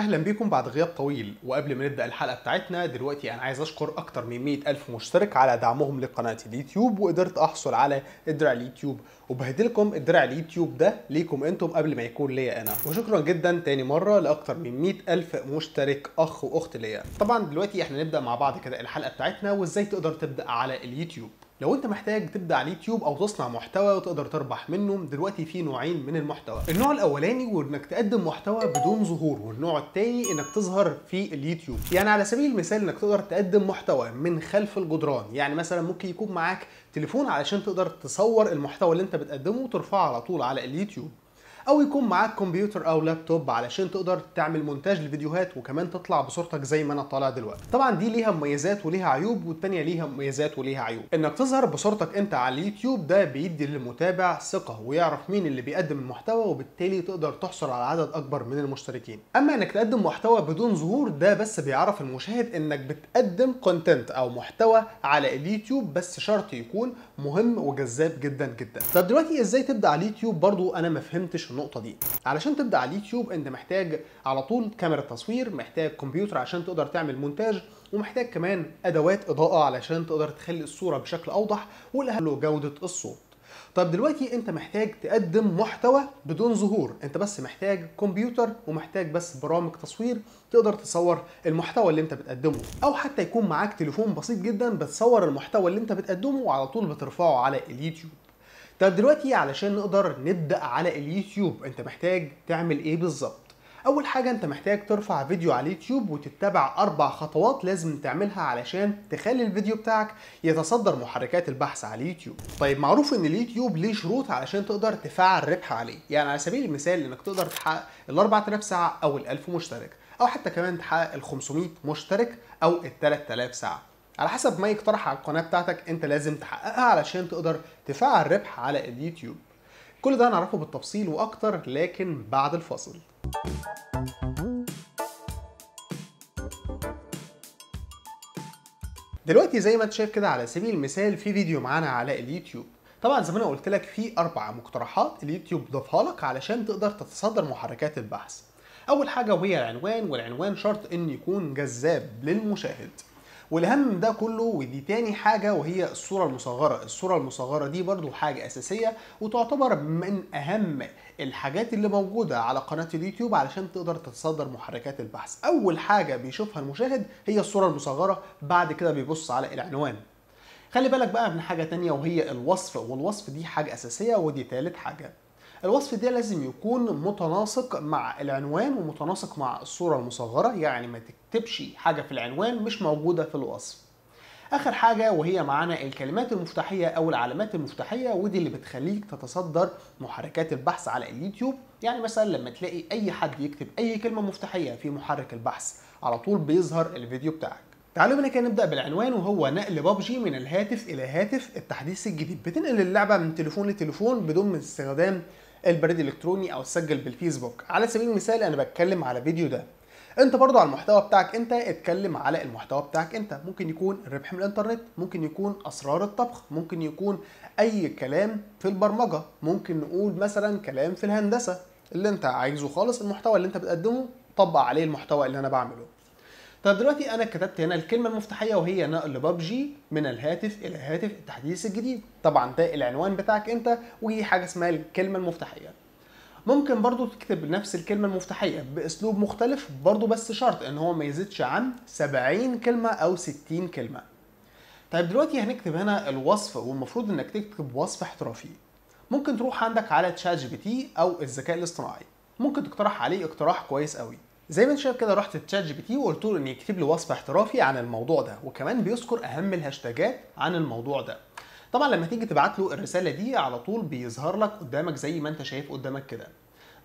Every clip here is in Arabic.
أهلا بيكم بعد غياب طويل. وقبل ما نبدأ الحلقة بتاعتنا دلوقتي أنا عايز أشكر أكتر من 100 ألف مشترك على دعمهم لقناة اليوتيوب وقدرت أحصل على الدرع اليوتيوب. وبهدلكم الدرع اليوتيوب ده ليكم أنتم قبل ما يكون ليا أنا. وشكرا جدا تاني مرة لأكتر من 100 ألف مشترك أخ وأخت ليا. طبعا دلوقتي إحنا نبدأ مع بعض كده الحلقة بتاعتنا وإزاي تقدر تبدأ على اليوتيوب. لو انت محتاج تبدأ على اليوتيوب أو تصنع محتوى وتقدر تربح منه دلوقتي في نوعين من المحتوى. النوع الاولاني وانك تقدم محتوى بدون ظهور والنوع الثاني انك تظهر في اليوتيوب. يعني على سبيل المثال انك تقدر تقدم محتوى من خلف الجدران. يعني مثلا ممكن يكون معاك تليفون علشان تقدر تصور المحتوى اللي انت بتقدمه وترفعه على طول على اليوتيوب. أو يكون معاك كمبيوتر أو لابتوب علشان تقدر تعمل مونتاج لفيديوهات وكمان تطلع بصورتك زي ما أنا طالع دلوقتي. طبعا دي ليها مميزات وليها عيوب والتانية ليها مميزات وليها عيوب. إنك تظهر بصورتك أنت على اليوتيوب ده بيدي للمتابع ثقة ويعرف مين اللي بيقدم المحتوى وبالتالي تقدر تحصل على عدد أكبر من المشتركين. أما إنك تقدم محتوى بدون ظهور ده بس بيعرف المشاهد إنك بتقدم content أو محتوى على اليوتيوب بس شرط يكون مهم وجذاب جدا جدا. طب دلوقتي إزاي تبدأ على اليوتيوب؟ برضو أنا ما فهمتش النقطة دي. علشان تبدأ على اليوتيوب أنت محتاج على طول كاميرا تصوير محتاج كمبيوتر عشان تقدر تعمل مونتاج ومحتاج كمان أدوات إضاءة علشان تقدر تخلي الصورة بشكل أوضح والأهم جودة الصوت. طب دلوقتي أنت محتاج تقدم محتوى بدون ظهور. أنت بس محتاج كمبيوتر ومحتاج بس برامج تصوير تقدر تصور المحتوى اللي أنت بتقدمه. أو حتى يكون معاك تليفون بسيط جدا بتصور المحتوى اللي أنت بتقدمه وعلى طول بترفعه على اليوتيوب. طب دلوقتي علشان نقدر نبدأ على اليوتيوب انت محتاج تعمل إيه بالظبط؟ أول حاجة انت محتاج ترفع فيديو على اليوتيوب وتتبع أربع خطوات لازم تعملها علشان تخلي الفيديو بتاعك يتصدر محركات البحث على اليوتيوب. طيب معروف إن اليوتيوب ليه شروط علشان تقدر تفعل ربح عليه. يعني على سبيل المثال إنك تقدر تحقق ال 4000 ساعة أو ال 1000 مشترك أو حتى كمان تحقق ال 500 مشترك أو ال 3000 ساعة. على حسب ما يقترح على القناة بتاعتك انت لازم تحققها علشان تقدر تفعل ربح على اليوتيوب. كل ده هنعرفه بالتفصيل وأكتر لكن بعد الفاصل. دلوقتي زي ما انت شايف كده على سبيل المثال في فيديو معانا على اليوتيوب. طبعا زي ما أنا قلت لك في أربع مقترحات اليوتيوب ضافها لك علشان تقدر تتصدر محركات البحث. أول حاجة وهي العنوان والعنوان شرط إن يكون جذاب للمشاهد. والاهم ده كله ودي تاني حاجة وهي الصورة المصغرة. الصورة المصغرة دي برضو حاجة أساسية وتعتبر من أهم الحاجات اللي موجودة على قناة اليوتيوب علشان تقدر تتصدر محركات البحث. أول حاجة بيشوفها المشاهد هي الصورة المصغرة بعد كده بيبص على العنوان. خلي بالك بقى من حاجة تانية وهي الوصف والوصف دي حاجة أساسية ودي تالت حاجة. الوصف ده لازم يكون متناسق مع العنوان ومتناسق مع الصورة المصغرة يعني ما تكتبش حاجة في العنوان مش موجودة في الوصف. آخر حاجة وهي معانا الكلمات المفتاحية أو العلامات المفتاحية ودي اللي بتخليك تتصدر محركات البحث على اليوتيوب. يعني مثلا لما تلاقي أي حد يكتب أي كلمة مفتاحية في محرك البحث على طول بيظهر الفيديو بتاعك. تعالوا بينا كده نبدأ بالعنوان وهو نقل بابجي من الهاتف إلى هاتف التحديث الجديد. بتنقل اللعبة من تليفون لتليفون بدون من استخدام البريد الإلكتروني أو تسجل بالفيسبوك. على سبيل المثال أنا بتكلم على فيديو ده. أنت برضو على المحتوى بتاعك أنت اتكلم على المحتوى بتاعك أنت. ممكن يكون الربح من الإنترنت ممكن يكون أسرار الطبخ ممكن يكون أي كلام في البرمجة. ممكن نقول مثلا كلام في الهندسة. اللي أنت عايزه خالص المحتوى اللي أنت بتقدمه طبق عليه المحتوى اللي أنا بعمله. طب دلوقتي أنا كتبت هنا الكلمة المفتاحية وهي نقل ببجي من الهاتف إلى هاتف التحديث الجديد. طبعا ده العنوان بتاعك أنت وهي حاجة اسمها الكلمة المفتاحية. ممكن برضو تكتب نفس الكلمة المفتاحية بأسلوب مختلف برضو بس شرط إن هو ما يزيدش عن 70 كلمة أو 60 كلمة. طيب دلوقتي هنكتب هنا الوصف والمفروض إنك تكتب وصف احترافي. ممكن تروح عندك على ChatGPT أو الذكاء الاصطناعي. ممكن تقترح عليه اقتراح كويس قوي زي ما انت شايف كده رحت ChatGPT وقلت له إن يكتب لي وصف احترافي عن الموضوع ده وكمان بيذكر أهم الهاشتاجات عن الموضوع ده. طبعا لما تيجي تبعت له الرسالة دي على طول بيظهر لك قدامك زي ما انت شايف قدامك كده.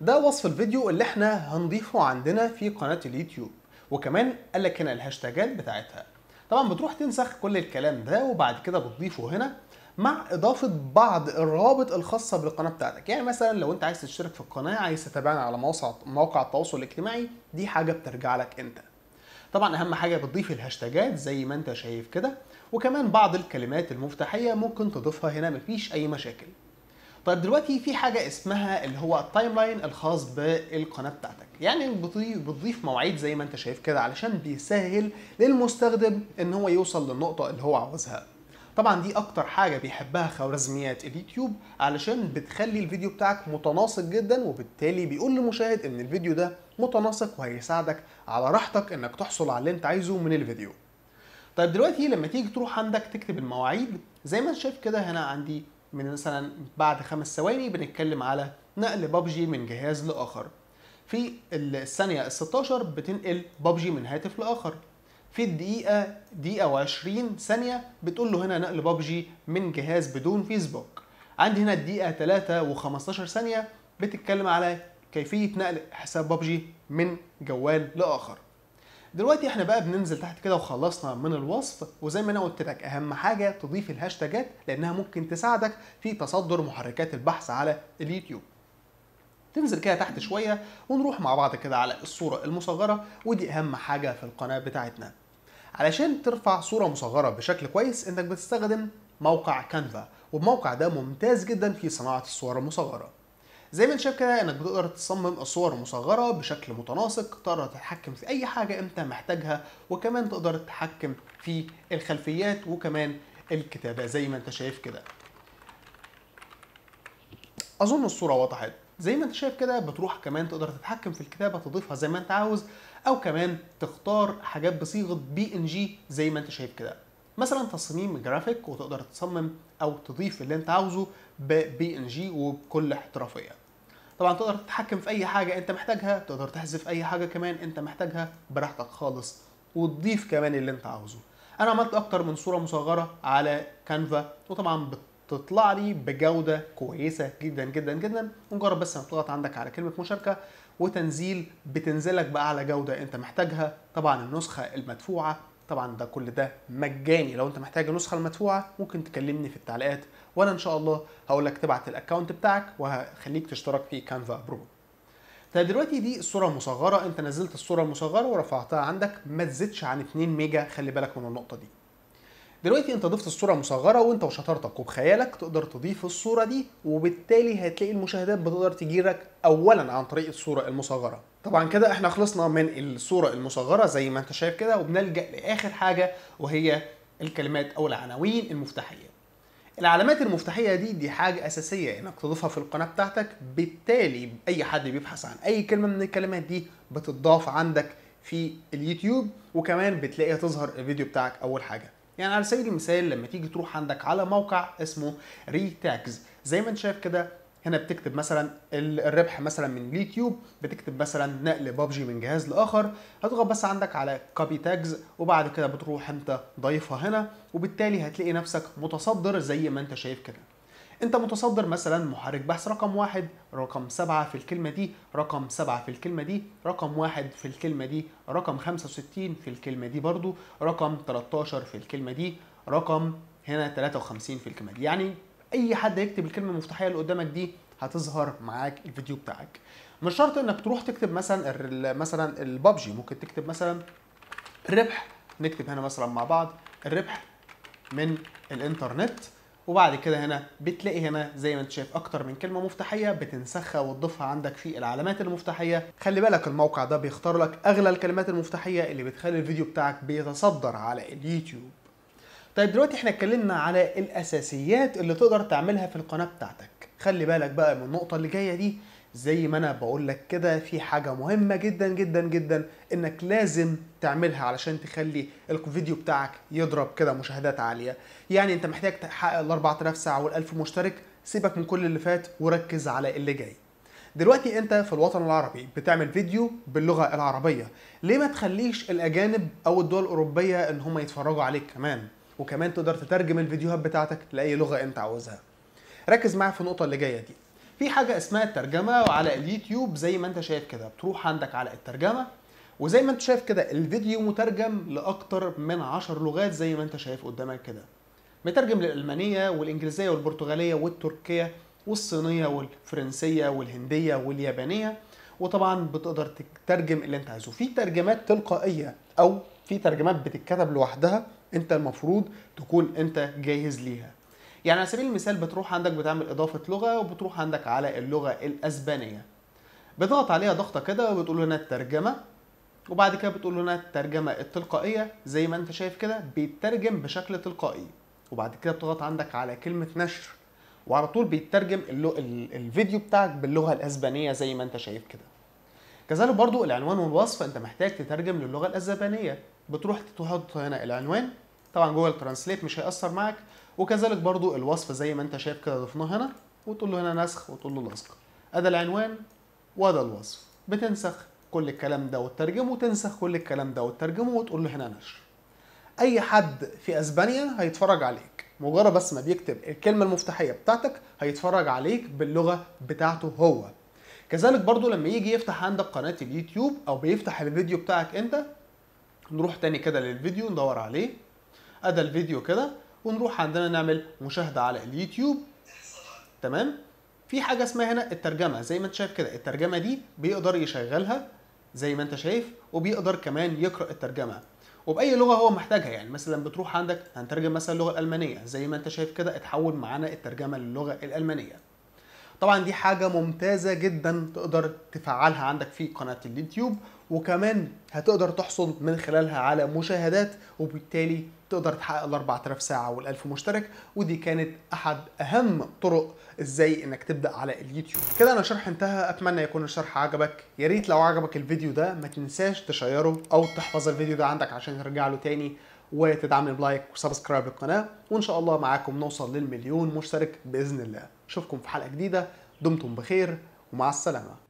ده وصف الفيديو اللي إحنا هنضيفه عندنا في قناة اليوتيوب وكمان قال لك هنا الهاشتاجات بتاعتها. طبعا بتروح تنسخ كل الكلام ده وبعد كده بتضيفه هنا مع إضافة بعض الروابط الخاصة بالقناة بتاعتك. يعني مثلا لو أنت عايز تشترك في القناة عايز تتابعنا على موقع التواصل الاجتماعي دي حاجة بترجع لك أنت. طبعا أهم حاجة بتضيف الهاشتاجات زي ما أنت شايف كده وكمان بعض الكلمات المفتاحية ممكن تضيفها هنا مفيش أي مشاكل. طيب دلوقتي في حاجة اسمها اللي هو ال timeline الخاص بالقناة بتاعتك. يعني بتضيف مواعيد زي ما أنت شايف كده علشان بيسهل للمستخدم إن هو يوصل للنقطة اللي هو عاوزها. طبعا دي أكتر حاجة بيحبها خوارزميات اليوتيوب علشان بتخلي الفيديو بتاعك متناسق جدا وبالتالي بيقول للمشاهد إن الفيديو ده متناسق وهيساعدك على راحتك إنك تحصل على اللي أنت عايزه من الفيديو. طيب دلوقتي لما تيجي تروح عندك تكتب المواعيد زي ما أنت شايف كده هنا عندي من مثلا بعد خمس ثواني بنتكلم على نقل بابجي من جهاز لآخر. في الثانية ال 16 بتنقل بابجي من هاتف لآخر. في الدقيقة دقيقة و20 ثانية بتقول له هنا نقل بابجي من جهاز بدون فيسبوك. عندي هنا الدقيقة 3 و15 ثانية بتتكلم على كيفية نقل حساب بابجي من جوال لآخر. دلوقتي إحنا بقى بننزل تحت كده وخلصنا من الوصف وزي ما أنا قلت لك أهم حاجة تضيف الهاشتاجات لأنها ممكن تساعدك في تصدر محركات البحث على اليوتيوب. تنزل كده تحت شوية ونروح مع بعض كده على الصورة المصغرة ودي أهم حاجة في القناة بتاعتنا. علشان ترفع صورة مصغرة بشكل كويس إنك بتستخدم موقع كانفا والموقع ده ممتاز جدا في صناعة الصور المصغرة. زي ما أنت شايف كده إنك بتقدر تصمم الصور المصغره بشكل متناسق تقدر تتحكم في أي حاجة أنت محتاجها وكمان تقدر تتحكم في الخلفيات وكمان الكتابة زي ما أنت شايف كده. أظن الصورة وضحت. زي ما أنت شايف كده بتروح كمان تقدر تتحكم في الكتابة تضيفها زي ما أنت عاوز. أو كمان تختار حاجات بصيغة PNG زي ما أنت شايف كده. مثلا تصميم جرافيك وتقدر تصمم أو تضيف اللي أنت عاوزه ب PNG وبكل احترافية. طبعا تقدر تتحكم في أي حاجة أنت محتاجها تقدر تحذف أي حاجة كمان أنت محتاجها براحتك خالص وتضيف كمان اللي أنت عاوزه. أنا عملت أكتر من صورة مصغرة على Canva وطبعا بتطلع لي بجودة كويسة جدا جدا جدا. مجرد بس ما تضغط عندك على كلمة مشاركة وتنزيل بتنزلك بأعلى جودة أنت محتاجها. طبعا النسخة المدفوعة طبعا ده كل ده مجاني. لو أنت محتاج النسخة المدفوعة ممكن تكلمني في التعليقات وأنا إن شاء الله هقول لك تبعت ال account بتاعك وهخليك تشترك في Canva Pro طيب دلوقتي دي الصورة المصغره أنت نزلت الصورة المصغرة ورفعتها عندك ما تزيدش عن 2 ميجا. خلي بالك من النقطة دي. دلوقتي انت ضفت الصورة مصغرة وانت وشطارتك وبخيالك تقدر تضيف الصورة دي وبالتالي هتلاقي المشاهدات بتقدر تجيلك اولا عن طريق الصورة المصغرة. طبعا كده إحنا خلصنا من الصورة المصغرة زي ما انت شايف كده وبنلجأ لآخر حاجة وهي الكلمات أو العناوين المفتاحية. العلامات المفتاحية دي دي حاجة أساسية إنك تضيفها في القناة بتاعتك. بالتالي أي حد بيبحث عن أي كلمة من الكلمات دي بتضاف عندك في اليوتيوب وكمان بتلاقيها تظهر الفيديو بتاعك أول حاجة. يعني على سبيل المثال لما تيجي تروح عندك على موقع اسمه ريتاجز زي ما انت شايف كده هنا بتكتب مثلا الربح مثلا من اليوتيوب بتكتب مثلا نقل بابجي من جهاز لآخر هتضغط بس عندك على copy tags وبعد كده بتروح انت ضايفها هنا وبالتالي هتلاقي نفسك متصدر زي ما انت شايف كده. انت متصدر مثلا محرك بحث رقم واحد رقم سبعة في الكلمة دي رقم سبعة في الكلمة دي رقم واحد في الكلمة دي رقم 65 في الكلمة دي برضو رقم 13 في الكلمة دي رقم هنا 53 في الكلمة دي. يعني أي حد يكتب الكلمة المفتاحية اللي قدامك دي هتظهر معاك الفيديو بتاعك. مش شرط إنك تروح تكتب مثلا مثلا البابجي ممكن تكتب مثلا الربح نكتب هنا مثلا مع بعض الربح من الإنترنت. وبعد كده هنا بتلاقي هنا زي ما انت شايف أكتر من كلمة مفتاحية بتنسخها وتضيفها عندك في العلامات المفتاحية. خلي بالك الموقع ده بيختار لك أغلى الكلمات المفتاحية اللي بتخلي الفيديو بتاعك بيتصدر على اليوتيوب. طيب دلوقتي إحنا اتكلمنا على الأساسيات اللي تقدر تعملها في القناة بتاعتك. خلي بالك بقى من النقطة اللي جاية دي زي ما أنا بقول لك كده في حاجة مهمة جدا جدا جدا إنك لازم تعملها علشان تخلي الفيديو بتاعك يضرب كده مشاهدات عالية. يعني أنت محتاج تحقق ال 4000 ساعة وال1000 مشترك سيبك من كل اللي فات وركز على اللي جاي. دلوقتي أنت في الوطن العربي بتعمل فيديو باللغة العربية. ليه ما تخليش الأجانب أو الدول الأوروبية إن هم يتفرجوا عليك كمان؟ وكمان تقدر تترجم الفيديوهات بتاعتك لأي لغة أنت عاوزها. ركز معايا في النقطة اللي جاية دي. في حاجة اسمها الترجمة على اليوتيوب زي ما انت شايف كده بتروح عندك على الترجمة وزي ما انت شايف كده الفيديو مترجم لأكتر من 10 لغات زي ما انت شايف قدامك كده. مترجم للألمانية والإنجليزية والبرتغالية والتركية والصينية والفرنسية والهندية واليابانية وطبعا بتقدر تترجم اللي انت عايزه. في ترجمات تلقائية أو في ترجمات بتتكتب لوحدها انت المفروض تكون انت جاهز ليها. يعني على سبيل المثال بتروح عندك بتعمل إضافة لغة وبتروح عندك على اللغة الأسبانية. بتضغط عليها ضغطة كده وبتقول هنا الترجمة وبعد كده بتقول هنا الترجمة التلقائية زي ما أنت شايف كده بيترجم بشكل تلقائي. وبعد كده بتضغط عندك على كلمة نشر وعلى طول بيترجم الفيديو بتاعك باللغة الأسبانية زي ما أنت شايف كده. كذلك برضو العنوان والوصف أنت محتاج تترجم للغة الأسبانية. بتروح تحط هنا العنوان طبعا جوجل ترانسليت مش هيأثر معاك وكذلك برضو الوصف زي ما أنت شايف كده ضفناه هنا وتقول له هنا نسخ وتقول له لصق ادي العنوان وده الوصف. بتنسخ كل الكلام ده وتترجمه وتنسخ كل الكلام ده وتترجمه وتقول له هنا نشر أي حد في أسبانيا هيتفرج عليك. مجرد بس ما بيكتب الكلمة المفتاحية بتاعتك هيتفرج عليك باللغة بتاعته هو. كذلك برضو لما يجي يفتح عندك قناة اليوتيوب أو بيفتح الفيديو بتاعك أنت نروح تاني كده للفيديو ندور عليه. ادي الفيديو كده ونروح عندنا نعمل مشاهدة على اليوتيوب. تمام؟ في حاجة اسمها هنا الترجمة. زي ما انت شايف كده الترجمة دي بيقدر يشغلها زي ما انت شايف وبيقدر كمان يقرأ الترجمة. وبأي لغة هو محتاجها. يعني مثلا بتروح عندك هنترجم مثلا اللغة الألمانية. زي ما انت شايف كده اتحول معانا الترجمة للغة الألمانية. طبعا دي حاجة ممتازة جدا تقدر تفعلها عندك في قناة اليوتيوب وكمان هتقدر تحصل من خلالها على مشاهدات وبالتالي تقدر تحقق ال 4000 ساعة وال 1000 مشترك. ودي كانت أحد أهم طرق إزاي إنك تبدأ على اليوتيوب. كده أنا شرح انتهى. أتمنى يكون الشرح عجبك. يا ريت لو عجبك الفيديو ده ما تنساش تشيره أو تحفظ الفيديو ده عندك عشان ترجع له تاني وتدعمني ب like و subscribe للقناه وإن شاء الله معاكم نوصل للمليون مشترك بإذن الله. اشوفكم في حلقة جديدة. دمتم بخير ومع السلامة.